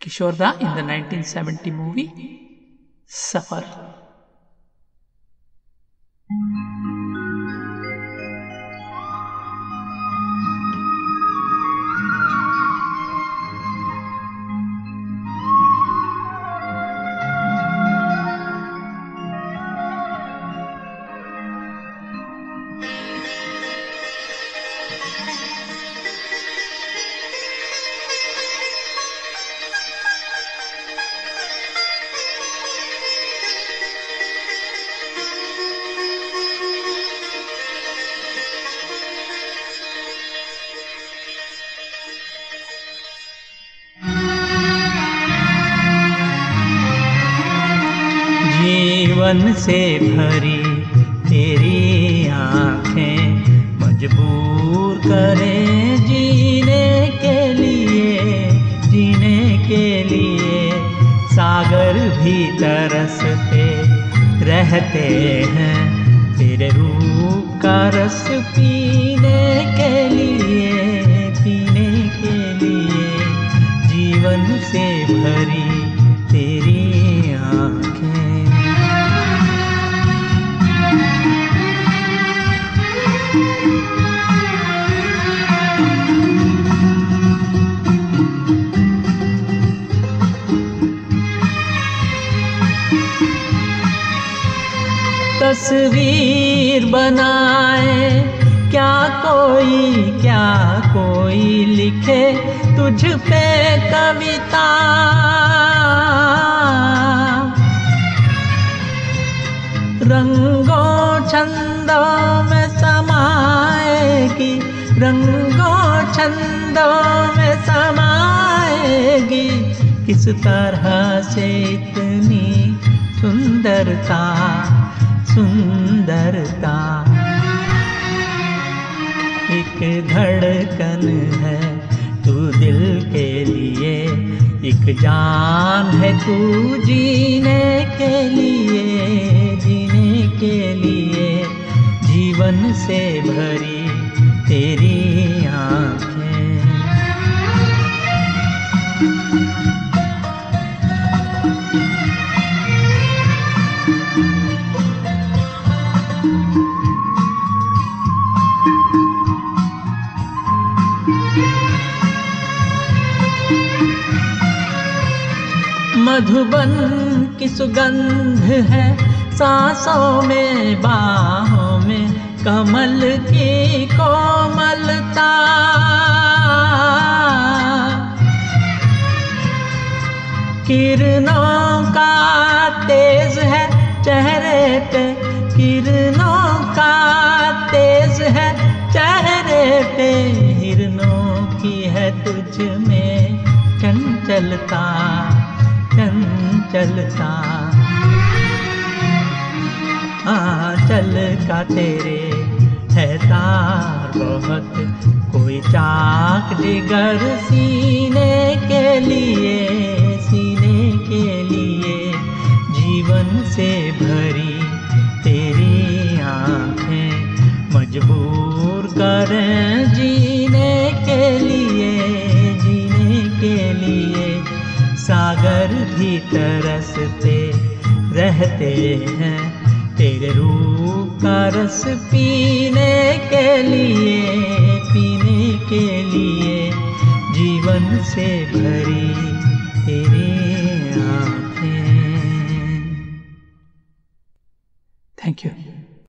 Kishore in the 1970 movie Safar. जीवन से भरी तेरी आँखें मजबूर करें जीने के लिए, जीने के लिए। सागर भी तरसते रहते हैं तेरे रूप का रस पीने के लिए, पीने के लिए। जीवन से भरी तस्वीर बनाए। क्या कोई क्या कोई लिखे तुझ पे कविता? रंगों छंदों में समाएगी, रंगों छंदों में समाएगी। किस तरह से इतनी सुंदरता सुंदरता। एक धड़कन है तू दिल के लिए एक जान है तू जीने के मधुबन की सुगंध है सांसों में, बाहों में, कमल की कोमलता। किरणों का तेज है चेहरे पे, किरणों का तेज है चेहरे पे। तुझ में चंचलता चंचलता। चल का तेरे है तार बहुत कोई चाक जिगर सीने लिए सागर भी तरसते रहते हैं। तेरे रूप का रस पीने के लिए, पीने के लिए जीवन से भरी